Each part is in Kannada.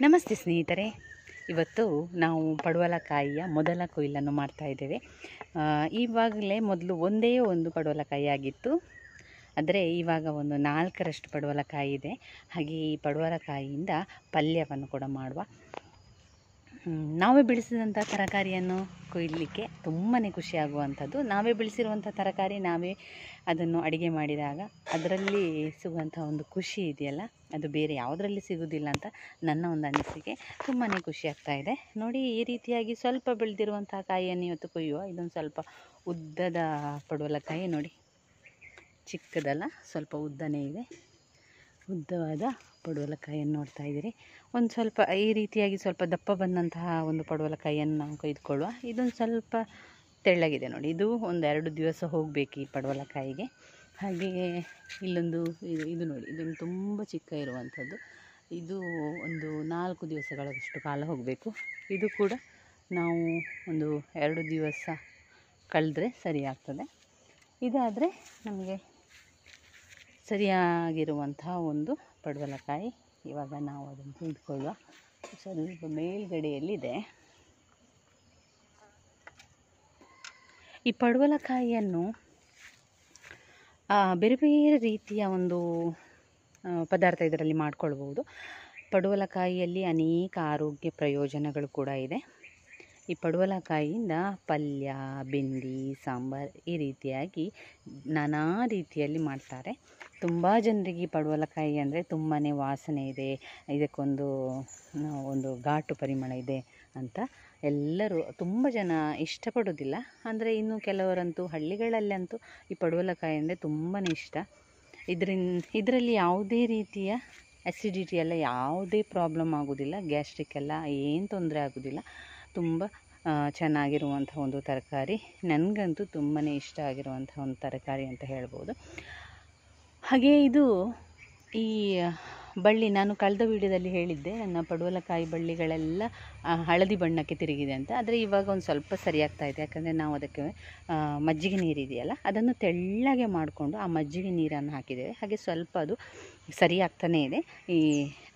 ನಮಸ್ತೆ ಸ್ನೇಹಿತರೆ. ಇವತ್ತು ನಾವು ಪಡವಲಕಾಯಿಯ ಮೊದಲ ಕೊಯ್ಲನ್ನು ಮಾಡ್ತಾ ಇದ್ದೇವೆ. ಇವಾಗಲೇ ಮೊದಲು ಒಂದೇ ಒಂದು ಪಡುವಲಕಾಯಿ ಆಗಿತ್ತು. ಆದರೆ ಇವಾಗ ಒಂದು ನಾಲ್ಕರಷ್ಟು ಪಡವಲಕಾಯಿ ಇದೆ. ಹಾಗೆ ಈ ಪಡುವಲಕಾಯಿಯಿಂದ ಪಲ್ಯವನ್ನು ಕೂಡ ಮಾಡುವ ನಾವೇ ಬೆಳೆಸಿದಂಥ ತರಕಾರಿಯನ್ನು ಕೊಯ್ಯಲಿಕ್ಕೆ ತುಂಬಾ ಖುಷಿಯಾಗುವಂಥದ್ದು. ನಾವೇ ಬೆಳೆಸಿರುವಂಥ ತರಕಾರಿ ನಾವೇ ಅದನ್ನು ಅಡುಗೆ ಮಾಡಿದಾಗ ಅದರಲ್ಲಿ ಸಿಗುವಂಥ ಒಂದು ಖುಷಿ ಇದೆಯಲ್ಲ, ಅದು ಬೇರೆ ಯಾವುದರಲ್ಲಿ ಸಿಗೋದಿಲ್ಲ ಅಂತ ನನ್ನ ಒಂದು ಅನಿಸಿಕೆ. ತುಂಬಾ ಖುಷಿ ಆಗ್ತಾ ಇದೆ. ನೋಡಿ, ಈ ರೀತಿಯಾಗಿ ಸ್ವಲ್ಪ ಬೆಳೆದಿರುವಂಥ ಕಾಯಿಯನ್ನು ಇವತ್ತು ಕೊಯ್ಯುವ. ಇದೊಂದು ಸ್ವಲ್ಪ ಉದ್ದದ ಪಡವಲಕಾಯಿ ನೋಡಿ. ಚಿಕ್ಕದಲ್ಲ, ಸ್ವಲ್ಪ ಉದ್ದನೇ ಇದೆ. ಉದ್ದವಾದ ಪಡವಲಕಾಯಿಯನ್ನು ನೋಡ್ತಾ ಇದ್ದೀರಿ. ಒಂದು ಸ್ವಲ್ಪ ಈ ರೀತಿಯಾಗಿ ಸ್ವಲ್ಪ ದಪ್ಪ ಬಂದಂತಹ ಒಂದು ಪಡವಲಕಾಯಿಯನ್ನು ನಾವು ಕೊಯ್ದುಕೊಳ್ಳುವ. ಇದೊಂದು ಸ್ವಲ್ಪ ತೆಳ್ಳಗಿದೆ ನೋಡಿ. ಇದು ಒಂದು ಎರಡು ದಿವಸ ಹೋಗಬೇಕು ಈ ಪಡವಲಕಾಯಿಗೆ. ಹಾಗೆಯೇ ಇಲ್ಲೊಂದು ಇದು ಇದು ನೋಡಿ. ಇದೊಂದು ತುಂಬ ಚಿಕ್ಕ ಇರುವಂಥದ್ದು. ಇದು ಒಂದು ನಾಲ್ಕು ದಿವಸಗಳಷ್ಟು ಕಾಲ ಹೋಗಬೇಕು. ಇದು ಕೂಡ ನಾವು ಒಂದು ಎರಡು ದಿವಸ ಕಳೆದ್ರೆ ಸರಿ ಆಗ್ತದೆ ಇದಾದರೆ ನಮಗೆ ಸರಿಯಾಗಿರುವಂತಹ ಒಂದು ಪಡವಲಕಾಯಿ. ಇವಾಗ ನಾವು ಅದನ್ನು ತೆಗೆದುಕೊಳ್ಳುವ ಸ್ವಲ್ಪ ಮೇಲ್ಗಡೆಯಲ್ಲಿದೆ. ಈ ಪಡವಲಕಾಯಿಯನ್ನು ಬೇರೆ ಬೇರೆ ರೀತಿಯ ಒಂದು ಪದಾರ್ಥ ಇದರಲ್ಲಿ ಮಾಡಿಕೊಳ್ಬೋದು ಪಡವಲಕಾಯಿಯಲ್ಲಿ ಅನೇಕ ಆರೋಗ್ಯ ಪ್ರಯೋಜನಗಳು ಕೂಡ ಇದೆ. ಈ ಪಡವಲಕಾಯಿಯಿಂದ ಪಲ್ಯ ಬಿಂದಿ ಸಾಂಬಾರು ಈ ರೀತಿಯಾಗಿ ನಾನಾ ರೀತಿಯಲ್ಲಿ ಮಾಡ್ತಾರೆ. ತುಂಬ ಜನರಿಗೆ ಈ ಪಡವಲಕಾಯಿ ಅಂದರೆ ತುಂಬಾ ವಾಸನೆ ಇದೆ. ಇದಕ್ಕೊಂದು ಒಂದು ಘಾಟು ಪರಿಮಳ ಇದೆ ಅಂತ ಎಲ್ಲರೂ ತುಂಬ ಜನ ಇಷ್ಟಪಡೋದಿಲ್ಲ. ಅಂದರೆ ಇನ್ನು ಕೆಲವರಂತೂ ಹಳ್ಳಿಗಳಲ್ಲಂತೂ ಈ ಪಡವಲಕಾಯಿ ಅಂದರೆ ತುಂಬಾ ಇಷ್ಟ. ಇದರಿಂದ ಇದರಲ್ಲಿ ಯಾವುದೇ ರೀತಿಯ ಅಸಿಡಿಟಿ ಎಲ್ಲ ಯಾವುದೇ ಪ್ರಾಬ್ಲಮ್ ಆಗೋದಿಲ್ಲ. ಗ್ಯಾಸ್ಟ್ರಿಕ್ ಎಲ್ಲ ಏನು ತೊಂದರೆ ಆಗೋದಿಲ್ಲ. ತುಂಬ ಚೆನ್ನಾಗಿರುವಂಥ ಒಂದು ತರಕಾರಿ. ನನಗಂತೂ ತುಂಬಾ ಇಷ್ಟ ಆಗಿರುವಂಥ ಒಂದು ತರಕಾರಿ ಅಂತ ಹೇಳ್ಬೋದು. ಹಾಗೆ ಇದು ಈ ಬಳ್ಳಿ ನಾನು ಕಳೆದ ವಿಡಿಯೋದಲ್ಲಿ ಹೇಳಿದ್ದೆ, ನನ್ನ ಪಡವಲಕಾಯಿ ಬಳ್ಳಿಗಳೆಲ್ಲ ಹಳದಿ ಬಣ್ಣಕ್ಕೆ ತಿರುಗಿದೆ ಅಂತ. ಆದರೆ ಇವಾಗ ಒಂದು ಸ್ವಲ್ಪ ಸರಿಯಾಗ್ತಾ ಇದೆ. ಯಾಕಂದರೆ ನಾವು ಅದಕ್ಕೆ ಮಜ್ಜಿಗೆ ನೀರಿದೆಯಲ್ಲ ಅದನ್ನು ತೆಳ್ಳಗೆ ಮಾಡಿಕೊಂಡು ಆ ಮಜ್ಜಿಗೆ ನೀರನ್ನು ಹಾಕಿದ್ದೇವೆ. ಹಾಗೆ ಸ್ವಲ್ಪ ಅದು ಸರಿಯಾಗ್ತಾನೇ ಇದೆ. ಈ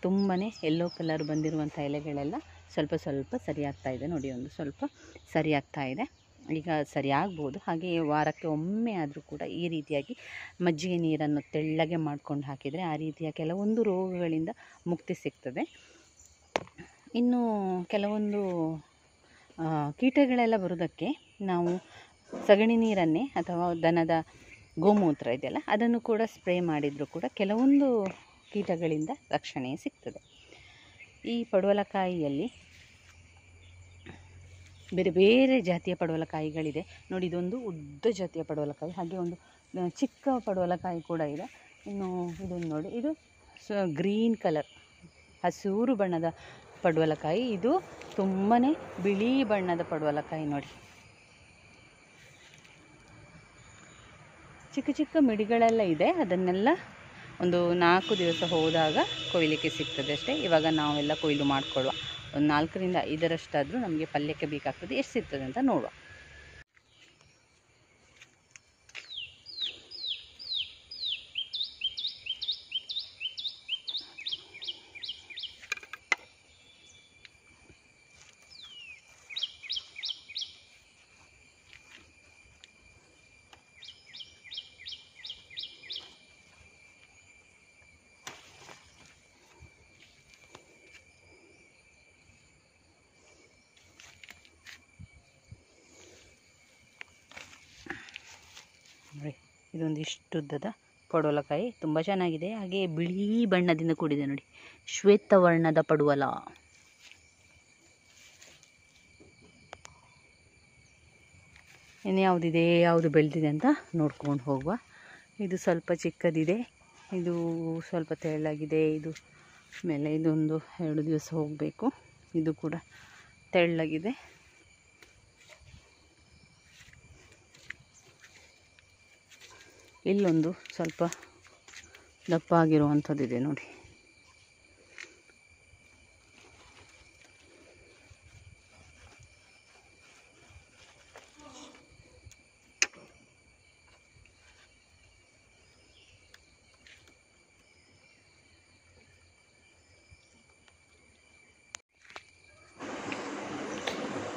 ತುಂಬಾ ಎಲ್ಲೋ ಕಲರ್ ಬಂದಿರುವಂಥ ಎಲೆಗಳೆಲ್ಲ ಸ್ವಲ್ಪ ಸ್ವಲ್ಪ ಸರಿಯಾಗ್ತಾ ಇದೆ. ನೋಡಿ, ಒಂದು ಸ್ವಲ್ಪ ಸರಿಯಾಗ್ತಾ ಇದೆ. ಈಗ ಸರಿಯಾಗ್ಬೋದು ಹಾಗೆ ವಾರಕ್ಕೆ ಒಮ್ಮೆ ಆದರೂ ಕೂಡ ಈ ರೀತಿಯಾಗಿ ಮಜ್ಜಿಗೆ ನೀರನ್ನು ತೆಳ್ಳಗೆ ಮಾಡ್ಕೊಂಡು ಹಾಕಿದರೆ ಆ ರೀತಿಯ ಕೆಲವೊಂದು ರೋಗಗಳಿಂದ ಮುಕ್ತಿ ಸಿಗ್ತದೆ. ಇನ್ನು ಕೆಲವೊಂದು ಕೀಟಗಳೆಲ್ಲ ಬರೋದಕ್ಕೆ ನಾವು ಸಗಣಿ ನೀರನ್ನೇ ಅಥವಾ ದನದ ಗೋಮೂತ್ರ ಇದೆಯಲ್ಲ, ಅದನ್ನು ಕೂಡ ಸ್ಪ್ರೇ ಮಾಡಿದರೂ ಕೂಡ ಕೆಲವೊಂದು ಕೀಟಗಳಿಂದ ರಕ್ಷಣೆ ಸಿಗ್ತದೆ. ಈ ಪಡುವಲಕಾಯಿಯಲ್ಲಿ ಬೇರೆ ಬೇರೆ ಜಾತಿಯ ಪಡವಲಕಾಯಿಗಳಿದೆ. ನೋಡಿ, ಇದೊಂದು ಉದ್ದ ಜಾತಿಯ ಪಡವಲಕಾಯಿ, ಹಾಗೆ ಒಂದು ಚಿಕ್ಕ ಪಡವಲಕಾಯಿ ಕೂಡ ಇದೆ. ಇನ್ನು ಇದೊಂದು ನೋಡಿ, ಇದು ಸ, ಗ್ರೀನ್ ಕಲರ್, ಹಸೂರು ಬಣ್ಣದ ಪಡವಲಕಾಯಿ. ಇದು ತುಂಬಾ ಬಿಳಿ ಬಣ್ಣದ ಪಡವಲಕಾಯಿ ನೋಡಿ. ಚಿಕ್ಕ ಚಿಕ್ಕ ಮಿಡಿಗಳೆಲ್ಲ ಇದೆ. ಅದನ್ನೆಲ್ಲ ಒಂದು ನಾಲ್ಕು ದಿವಸ ಹೋದಾಗ ಕೊಯ್ಲಿಕ್ಕೆ ಸಿಗ್ತದೆ ಅಷ್ಟೇ. ಇವಾಗ ನಾವೆಲ್ಲ ಕೊಯ್ಲು ಮಾಡಿಕೊಳ್ಳುವ. ಒಂದು ನಾಲ್ಕರಿಂದ ಐದರಷ್ಟಾದರೂ ನಮಗೆ ಪಲ್ಯಕ್ಕೆ ಬೇಕಾಗ್ತದೆ. ಎಷ್ಟು ಸಿಗ್ತದೆ ಅಂತ ನೋಡುವ. ನೋಡಿ ಇಷ್ಟು ಉದ್ದದ ಪಡವಲಕಾಯಿ. ತುಂಬ ಚೆನ್ನಾಗಿದೆ. ಹಾಗೆ ಬಿಳಿ ಬಣ್ಣದಿಂದ ಕೂಡಿದೆ ನೋಡಿ. ಶ್ವೇತವರ್ಣದ ಪಡುವಲ. ಇನ್ನು ಯಾವುದಿದೆ, ಯಾವುದು ಬೆಳೆದಿದೆ ಅಂತ ನೋಡ್ಕೊಂಡು ಹೋಗುವ. ಇದು ಸ್ವಲ್ಪ ಚಿಕ್ಕದಿದೆ. ಇದು ಸ್ವಲ್ಪ ತೆಳ್ಳಾಗಿದೆ. ಇದು ಮೇಲೆ ಇದೊಂದು ಎರಡು ದಿವಸ ಹೋಗಬೇಕು. ಇದು ಕೂಡ ತೆಳ್ಳಗಿದೆ. ಇಲ್ಲೊಂದು ಸ್ವಲ್ಪ ದಪ್ಪ ಆಗಿರುವಂಥದ್ದಿದೆ ನೋಡಿ.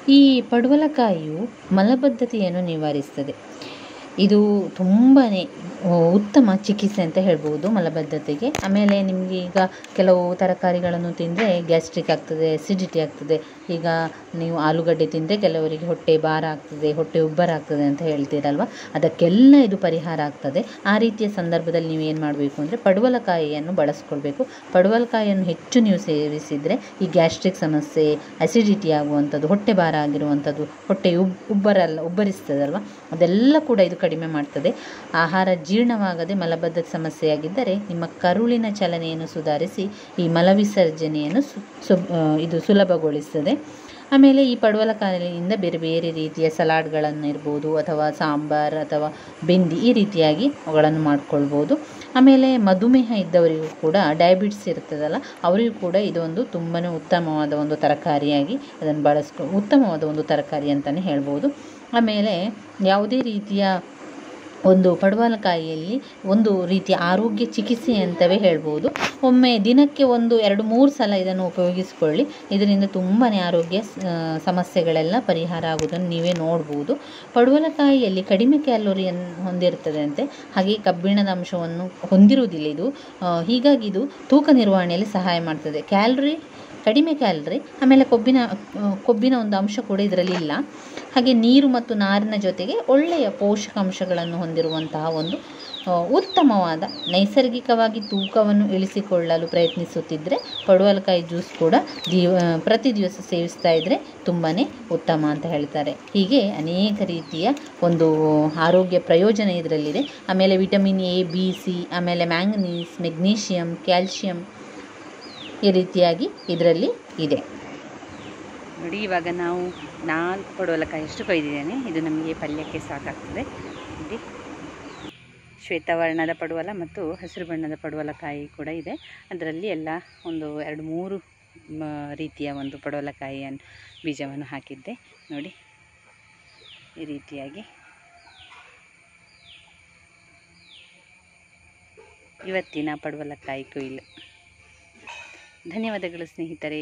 ಈ ಪಡುವಲಕಾಯಿಯು ಮಲಬದ್ಧತೆಯನ್ನು ನಿವಾರಿಸುತ್ತದೆ. ಇದು ತುಂಬಾ ಉತ್ತಮ ಚಿಕಿತ್ಸೆ ಅಂತ ಹೇಳ್ಬೋದು ಮಲಬದ್ಧತೆಗೆ. ಆಮೇಲೆ ನಿಮಗೆ ಈಗ ಕೆಲವು ತರಕಾರಿಗಳನ್ನು ತಿಂದರೆ ಗ್ಯಾಸ್ಟ್ರಿಕ್ ಆಗ್ತದೆ ಎಸಿಡಿಟಿ ಆಗ್ತದೆ. ಈಗ ನೀವು ಆಲೂಗಡ್ಡೆ ತಿಂದರೆ ಕೆಲವರಿಗೆ ಹೊಟ್ಟೆ ಭಾರ ಆಗ್ತದೆ, ಹೊಟ್ಟೆ ಉಬ್ಬರ ಆಗ್ತದೆ ಅಂತ ಹೇಳ್ತೀರಲ್ವ? ಅದಕ್ಕೆಲ್ಲ ಇದು ಪರಿಹಾರ ಆಗ್ತದೆ. ಆ ರೀತಿಯ ಸಂದರ್ಭದಲ್ಲಿ ನೀವು ಏನು ಮಾಡಬೇಕು ಅಂದರೆ ಪಡವಲಕಾಯಿಯನ್ನು ಬಳಸ್ಕೊಳ್ಬೇಕು. ಪಡವಲಕಾಯಿಯನ್ನು ಹೆಚ್ಚು ನೀವು ಸೇವಿಸಿದರೆ ಈ ಗ್ಯಾಸ್ಟ್ರಿಕ್ ಸಮಸ್ಯೆ ಅಸಿಡಿಟಿ ಆಗುವಂಥದ್ದು, ಹೊಟ್ಟೆ ಭಾರ ಆಗಿರುವಂಥದ್ದು, ಹೊಟ್ಟೆ ಉಬ್, ಉಬ್ಬರಲ್ಲ, ಉಬ್ಬರಿಸ್ತದಲ್ವ? ಅದೆಲ್ಲ ಕೂಡ ಇದು ಕಡಿಮೆ ಮಾಡ್ತದೆ. ಆಹಾರ ಜೀರ್ಣವಾಗದೆ ಮಲಬದ್ಧತೆ ಸಮಸ್ಯೆಯಾಗಿದ್ದರೆ ನಿಮ್ಮ ಕರುಳಿನ ಚಲನೆಯನ್ನು ಸುಧಾರಿಸಿ ಈ ಮಲವಿಸರ್ಜನೆಯನ್ನು ಸು ಇದು ಸುಲಭಗೊಳಿಸುತ್ತದೆ. ಆಮೇಲೆ ಈ ಪಡವಲಕಾಯಿಯಿಂದ ಬೇರೆ ಬೇರೆ ರೀತಿಯ ಸಲಾಡ್ಗಳನ್ನು ಇರ್ಬೋದು ಅಥವಾ ಸಾಂಬಾರ್ ಅಥವಾ ಬೆಂದಿ ಈ ರೀತಿಯಾಗಿ ಅವುಗಳನ್ನು ಮಾಡ್ಕೊಳ್ಬೋದು. ಆಮೇಲೆ ಮಧುಮೇಹ ಇದ್ದವರಿಗೂ ಕೂಡ ಡಯಾಬಿಟಿಸ್ ಇರ್ತದಲ್ಲ, ಅವರಿಗೂ ಕೂಡ ಇದೊಂದು ತುಂಬಾ ಉತ್ತಮವಾದ ಒಂದು ತರಕಾರಿಯಾಗಿ ಅದನ್ನು ಬಳಸ್ಕೊ ಉತ್ತಮವಾದ ಒಂದು ತರಕಾರಿ ಅಂತಲೇ ಹೇಳ್ಬೋದು. ಆಮೇಲೆ ಯಾವುದೇ ರೀತಿಯ ಒಂದು ಪಡವಲಕಾಯಿಯಲ್ಲಿ ಒಂದು ರೀತಿಯ ಆರೋಗ್ಯ ಚಿಕಿತ್ಸೆ ಅಂತವೇ ಹೇಳ್ಬೋದು. ಒಮ್ಮೆ ದಿನಕ್ಕೆ ಒಂದು ಎರಡು ಮೂರು ಸಲ ಇದನ್ನು ಉಪಯೋಗಿಸಿಕೊಳ್ಳಿ. ಇದರಿಂದ ತುಂಬಾ ಆರೋಗ್ಯ ಸಮಸ್ಯೆಗಳೆಲ್ಲ ಪರಿಹಾರ ಆಗೋದನ್ನು ನೀವೇ ನೋಡ್ಬೋದು. ಪಡುವಲಕಾಯಿಯಲ್ಲಿ ಕಡಿಮೆ ಕ್ಯಾಲೋರಿಯನ್ನು ಹೊಂದಿರ್ತದೆ ಅಂತೆ. ಹಾಗೆ ಕಬ್ಬಿಣದ ಅಂಶವನ್ನು ಹೊಂದಿರುವುದಿಲ್ಲ ಇದು. ಹೀಗಾಗಿ ಇದು ತೂಕ ನಿರ್ವಹಣೆಯಲ್ಲಿ ಸಹಾಯ ಮಾಡ್ತದೆ. ಕ್ಯಾಲರಿ ಕಡಿಮೆ ಕ್ಯಾಲರಿ, ಆಮೇಲೆ ಕೊಬ್ಬಿನ ಕೊಬ್ಬಿನ ಒಂದು ಅಂಶ ಕೂಡ ಇದರಲ್ಲಿ ಇಲ್ಲ. ಹಾಗೆ ನೀರು ಮತ್ತು ನಾರಿನ ಜೊತೆಗೆ ಒಳ್ಳೆಯ ಪೋಷಕಾಂಶಗಳನ್ನು ಹೊಂದಿರುವಂತಹ ಒಂದು ಉತ್ತಮವಾದ ನೈಸರ್ಗಿಕವಾಗಿ ತೂಕವನ್ನು ಇಳಿಸಿಕೊಳ್ಳಲು ಪ್ರಯತ್ನಿಸುತ್ತಿದ್ದರೆ ಪಡುವಲಕಾಯಿ ಜ್ಯೂಸ್ ಕೂಡ ದಿವ ಪ್ರತಿ ದಿವಸ ಸೇವಿಸ್ತಾ ಇದ್ದರೆ ತುಂಬಾ ಉತ್ತಮ ಅಂತ ಹೇಳ್ತಾರೆ. ಹೀಗೆ ಅನೇಕ ರೀತಿಯ ಒಂದು ಆರೋಗ್ಯ ಪ್ರಯೋಜನ ಇದರಲ್ಲಿದೆ. ಆಮೇಲೆ ವಿಟಮಿನ್ ಎ, ಬಿ, ಸಿ, ಆಮೇಲೆ ಮ್ಯಾಂಗನೀಸ್ ಮೆಗ್ನೀಷಿಯಮ್ ಕ್ಯಾಲ್ಶಿಯಂ ಈ ರೀತಿಯಾಗಿ ಇದರಲ್ಲಿ ಇದೆ. ನೋಡಿ, ಇವಾಗ ನಾವು ನಾಲ್ಕು ಪಡವಲಕಾಯಿಯಷ್ಟು ಕೊಯ್ದಿದ್ದೇನೆ? ಇದು ನಮಗೆ ಪಲ್ಯಕ್ಕೆ ಸಾಕಾಗ್ತದೆ. ನೋಡಿ, ಶ್ವೇತವರ್ಣದ ಪಡುವಲ ಮತ್ತು ಹಸಿರು ಬಣ್ಣದ ಪಡುವಲಕಾಯಿ ಕೂಡ ಇದೆ. ಅದರಲ್ಲಿ ಎಲ್ಲ ಒಂದು ಎರಡು ಮೂರು ರೀತಿಯ ಒಂದು ಪಡುವಲಕಾಯಿಯನ್ನು ಬೀಜವನ್ನು ಹಾಕಿದ್ದೆ. ನೋಡಿ, ಈ ರೀತಿಯಾಗಿ. ಇವತ್ತಿನ ಪಡುವಲಕಾಯಿ ಕೊಯ್ಲು. ಧನ್ಯವಾದಗಳು ಸ್ನೇಹಿತರೆ.